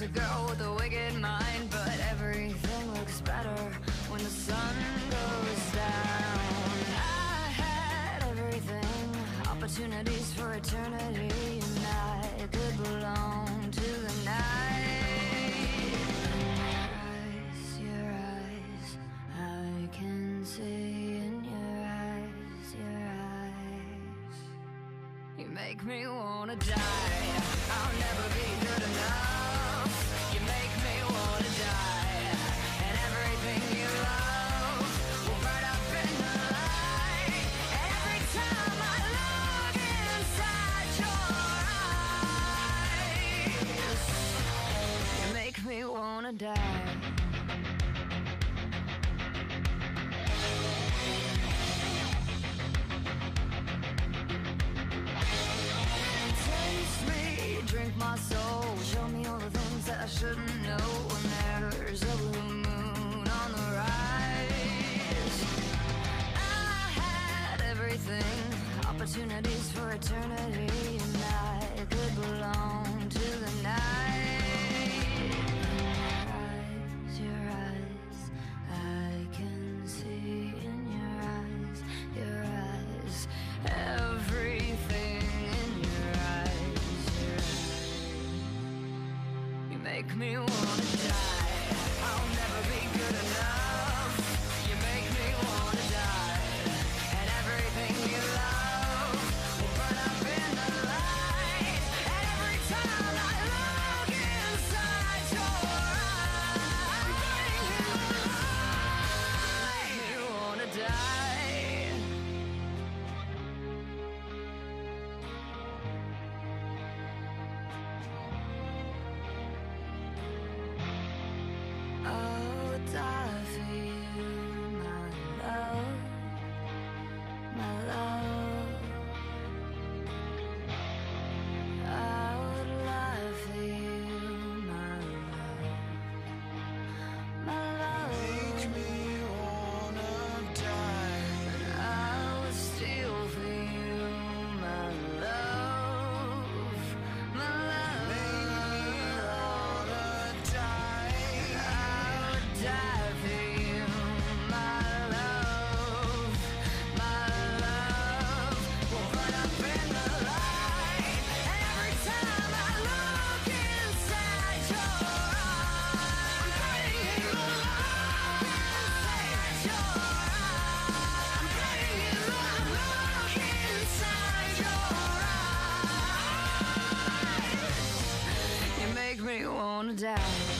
a girl with a wicked mind, but everything looks better when the sun goes down. I had everything, opportunities for eternity, and I could belong to the night. Your eyes, your eyes, I can see in your eyes, your eyes. You make me wanna die. I'll never be good enough. For eternity, and I could belong to the night. Your eyes, your eyes, I can see in your eyes, your eyes, everything in your eyes, your eyes. You make me wanna die. Your